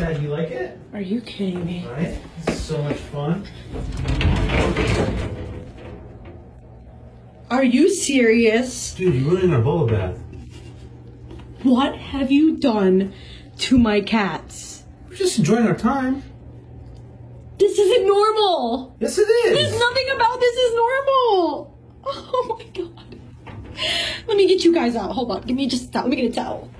Dad, you like it? Are you kidding me? Right? is so much fun. Are you serious? Dude, you ruined our bubble bath. What have you done to my cats? We're just enjoying our time. This isn't normal. Yes, it is. There's nothing about this is normal. Oh my god. Let me get you guys out. Hold on. Give me just a towel. Let me get a towel.